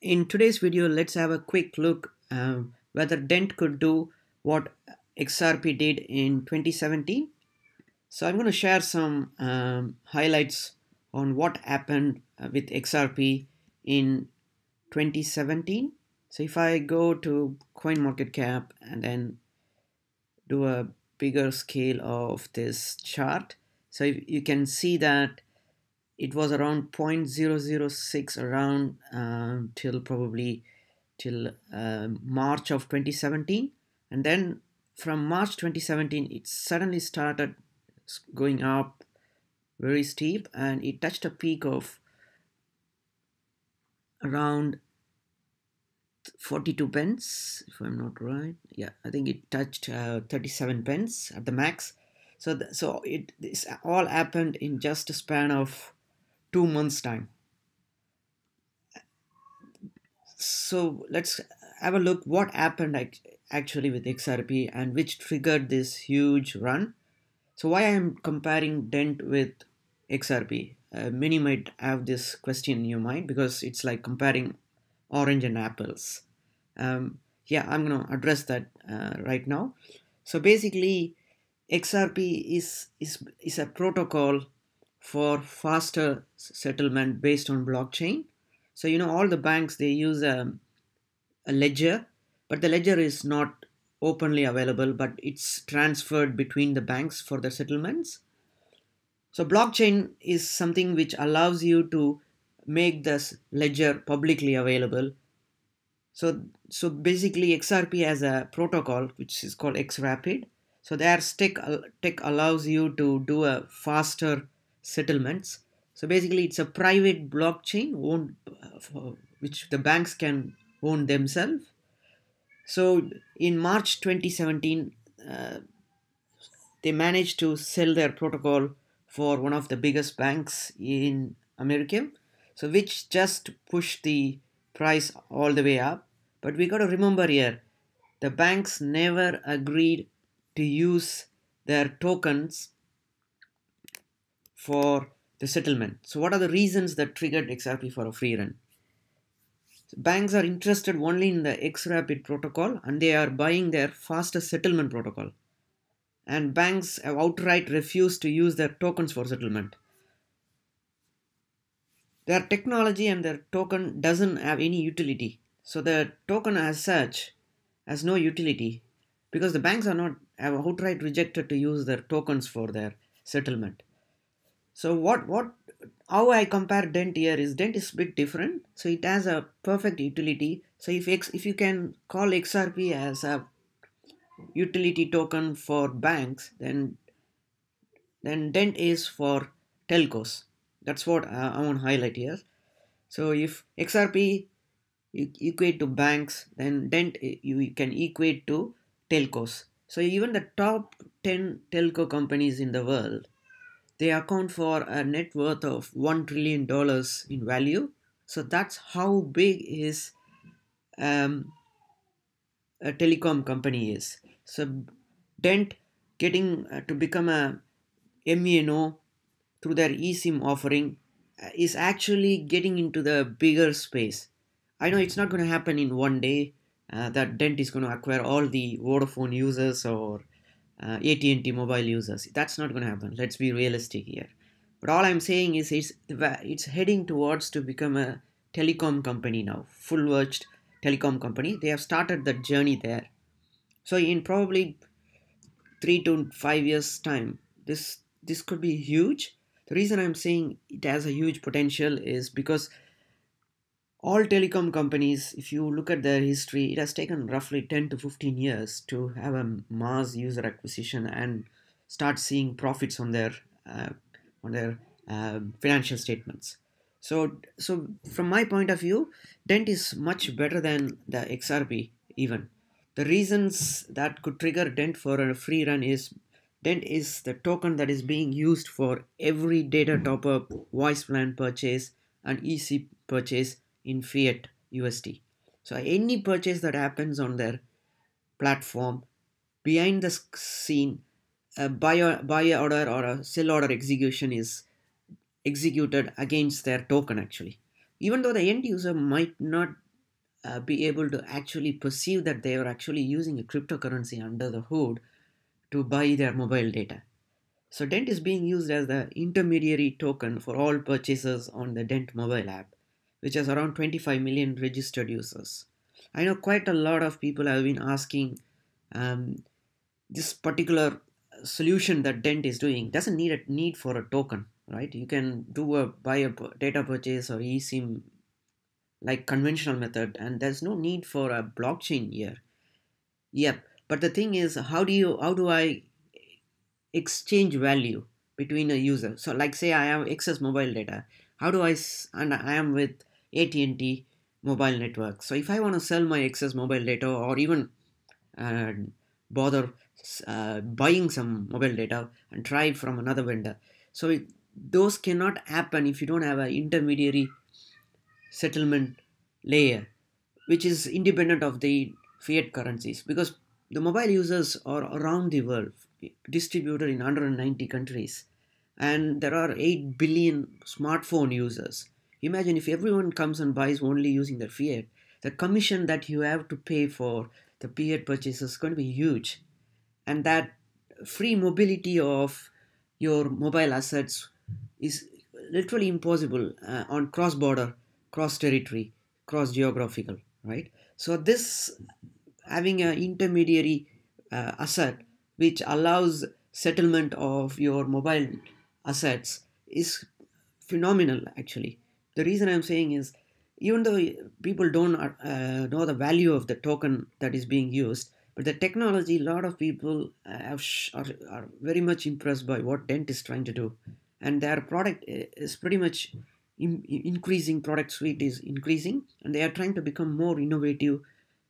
In today's video, let's have a quick look um, whether Dent could do what XRP did in 2017. So I'm going to share some um, highlights on what happened uh, with XRP in 2017. So if I go to CoinMarketCap and then do a bigger scale of this chart, so you can see that it was around 0.006 around uh, till probably till uh, March of 2017 and then from March 2017 it suddenly started going up very steep and it touched a peak of around 42 pence if I'm not right. Yeah I think it touched uh, 37 pence at the max. So so it this all happened in just a span of two months time. So let's have a look what happened actually with XRP and which triggered this huge run. So why I am comparing Dent with XRP uh, many might have this question in your mind because it's like comparing orange and apples. Um, yeah I'm gonna address that uh, right now. So basically XRP is is is a protocol for faster settlement based on blockchain. So you know all the banks they use a, a ledger, but the ledger is not openly available, but it's transferred between the banks for the settlements. So blockchain is something which allows you to make this ledger publicly available. So so basically XRP has a protocol which is called XRapid. So their tech, tech allows you to do a faster settlements. So basically, it's a private blockchain owned uh, which the banks can own themselves. So in March 2017, uh, they managed to sell their protocol for one of the biggest banks in America. So which just pushed the price all the way up. But we got to remember here, the banks never agreed to use their tokens for the settlement. So what are the reasons that triggered XRP for a free run? Banks are interested only in the XRapid protocol and they are buying their fastest settlement protocol. And banks have outright refused to use their tokens for settlement. Their technology and their token doesn't have any utility. So the token as such has no utility because the banks are not have outright rejected to use their tokens for their settlement. So what what how I compare Dent here is Dent is bit different. So it has a perfect utility. So if X, if you can call XRP as a utility token for banks, then then Dent is for telcos. That's what uh, I want to highlight here. So if XRP you equate to banks, then Dent you can equate to telcos. So even the top 10 telco companies in the world they account for a net worth of $1 trillion in value. So that's how big is um, a telecom company is. So Dent getting uh, to become a MVNO through their eSIM offering uh, is actually getting into the bigger space. I know it's not going to happen in one day uh, that Dent is going to acquire all the Vodafone users or uh, AT&T mobile users. That's not going to happen. Let's be realistic here. But all I'm saying is it's it's heading towards to become a telecom company now, full-fledged telecom company. They have started that journey there. So in probably three to five years time, this this could be huge. The reason I'm saying it has a huge potential is because all telecom companies, if you look at their history, it has taken roughly 10 to 15 years to have a mass user acquisition and start seeing profits on their uh, on their uh, financial statements. So, so from my point of view, Dent is much better than the XRP even. The reasons that could trigger Dent for a free run is Dent is the token that is being used for every data top up, voice plan purchase, and eSIM purchase in fiat USD. So any purchase that happens on their platform, behind the scene, a buy, order or a sell order execution is executed against their token actually. Even though the end user might not uh, be able to actually perceive that they are actually using a cryptocurrency under the hood to buy their mobile data. So Dent is being used as the intermediary token for all purchases on the Dent mobile app, which has around 25 million registered users. I know quite a lot of people have been asking um, this particular solution that Dent is doing doesn't need a need for a token, right? You can do a buy a data purchase or eSIM like conventional method, and there's no need for a blockchain here. Yep, but the thing is, how do you how do I exchange value between a user? So, like say I have excess mobile data, how do I and I am with AT&T mobile network. So if I want to sell my excess mobile data or even uh, bother uh, buying some mobile data and try it from another vendor. So it, those cannot happen if you don't have an intermediary settlement layer, which is independent of the fiat currencies because the mobile users are around the world, distributed in 190 countries, and there are 8 billion smartphone users. Imagine if everyone comes and buys only using their fiat, the commission that you have to pay for the fiat purchase is going to be huge. And that free mobility of your mobile assets is literally impossible uh, on cross border, cross territory, cross geographical, right? So, this having an intermediary uh, asset which allows settlement of your mobile assets is phenomenal actually the reason I'm saying is even though people don't uh, know the value of the token that is being used, but the technology, a lot of people uh, have are, are very much impressed by what Dent is trying to do, and their product is pretty much in, increasing. Product suite is increasing, and they are trying to become more innovative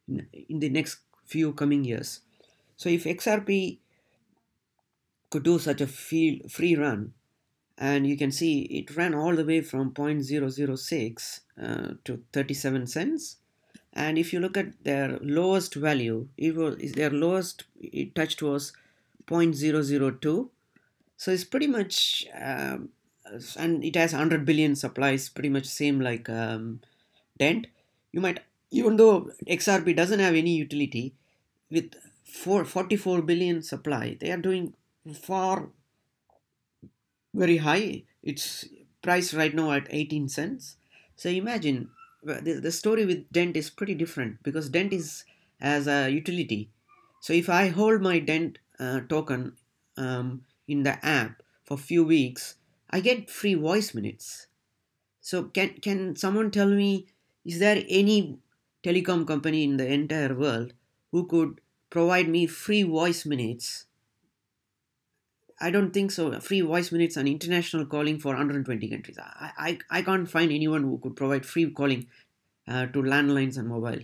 in, in the next few coming years. So if XRP could do such a free run, and you can see it ran all the way from 0.006 uh, to 37 cents. And if you look at their lowest value it was their lowest it touched was 0.002 so it's pretty much um, and it has 100 billion supplies pretty much same like um, dent. You might even though xrp doesn't have any utility with 4, 44 billion supply they are doing far very high. It's priced right now at 18 cents. So imagine the, the story with Dent is pretty different because Dent is as a utility. So if I hold my Dent uh, token um, in the app for few weeks, I get free voice minutes. So can can someone tell me is there any telecom company in the entire world who could provide me free voice minutes I don't think so. Free voice minutes and international calling for 120 countries. I, I, I can't find anyone who could provide free calling uh, to landlines and mobile.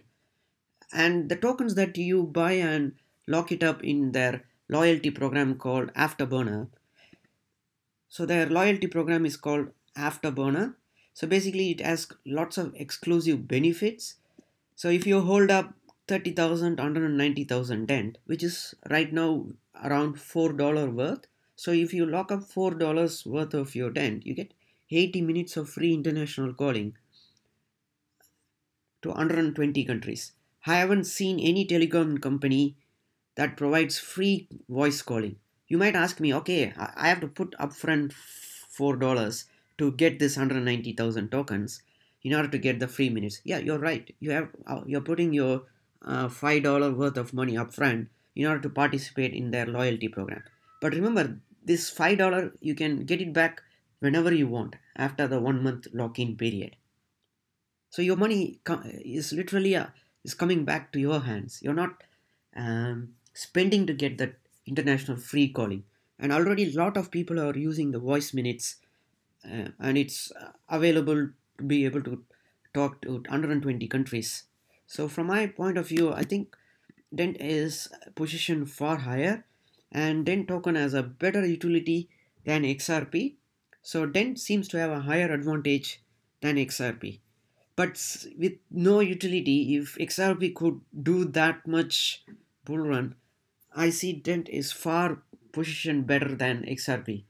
And the tokens that you buy and lock it up in their loyalty program called Afterburner. So their loyalty program is called Afterburner. So basically, it has lots of exclusive benefits. So if you hold up 30,000, 190,000 dent, which is right now around $4 worth, so if you lock up $4 worth of your dent, you get 80 minutes of free international calling to 120 countries. I haven't seen any telecom company that provides free voice calling. You might ask me, okay, I have to put upfront $4 to get this 190,000 tokens in order to get the free minutes. Yeah, you're right. You have uh, you're putting your uh, $5 worth of money upfront in order to participate in their loyalty program. But remember, this $5 you can get it back whenever you want after the one month lock-in period. So your money is literally uh, is coming back to your hands. You're not um, spending to get that international free calling. And already a lot of people are using the voice minutes uh, and it's uh, available to be able to talk to 120 countries. So from my point of view i think dent is positioned far higher and Dent token has a better utility than XRP. So Dent seems to have a higher advantage than XRP. But with no utility, if XRP could do that much bull run, I see Dent is far positioned better than XRP.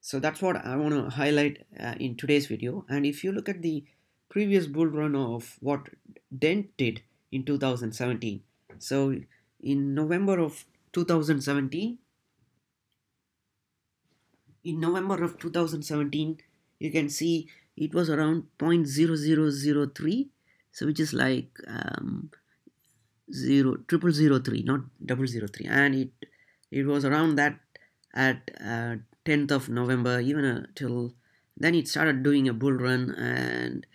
So that's what I want to highlight uh, in today's video. And if you look at the previous bull run of what Dent did in 2017. So in November of 2017, in November of 2017, you can see it was around 0.0003, so which is like um, zero triple zero three, not double zero three, and it it was around that at uh, 10th of November, even uh, till then it started doing a bull run and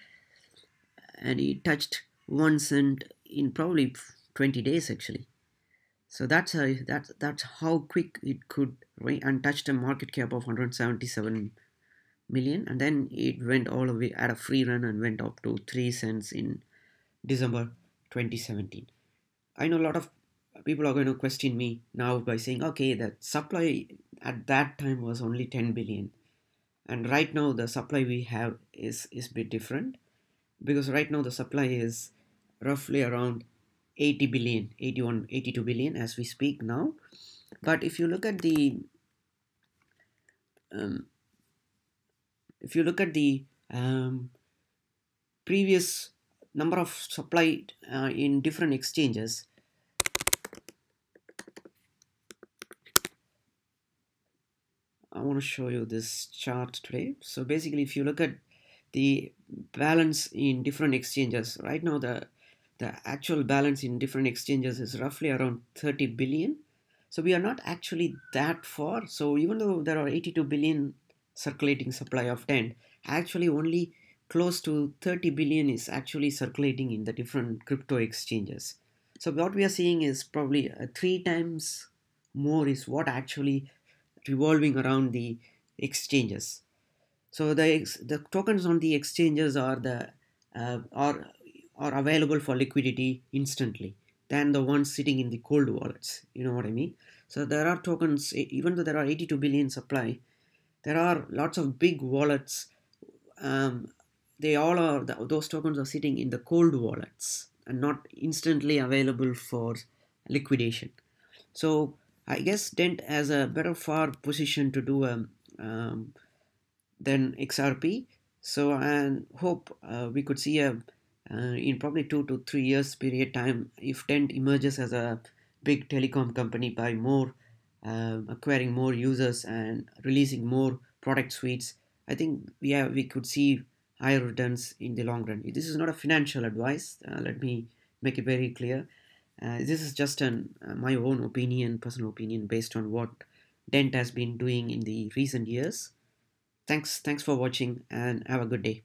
and it touched one cent in probably 20 days actually. So that's how that's that's how quick it could and touched a market cap of 177 million and then it went all the way at a free run and went up to 3 cents in December 2017. I know a lot of people are going to question me now by saying, okay, the supply at that time was only 10 billion. And right now the supply we have is, is bit different because right now the supply is roughly around 80 billion, 81, 82 billion as we speak now. But if you look at the um, if you look at the um, previous number of supply uh, in different exchanges I want to show you this chart today so basically if you look at the balance in different exchanges right now the the actual balance in different exchanges is roughly around 30 billion. So we are not actually that far. So even though there are 82 billion circulating supply of Dent actually only close to 30 billion is actually circulating in the different crypto exchanges. So what we are seeing is probably uh, three times more is what actually revolving around the exchanges. So the the tokens on the exchanges are the uh, are are available for liquidity instantly than the ones sitting in the cold wallets. You know what i mean? So there are tokens even though there are 82 billion supply there are lots of big wallets um, they all are those tokens are sitting in the cold wallets and not instantly available for liquidation. So i guess dent has a better far position to do um, um, than xrp so and hope uh, we could see a uh, in probably two to three years period time if dent emerges as a big telecom company by more um, acquiring more users and releasing more product suites i think we have we could see higher returns in the long run. This is not a financial advice uh, let me make it very clear. Uh, this is just an uh, my own opinion personal opinion based on what dent has been doing in the recent years. Thanks thanks for watching and have a good day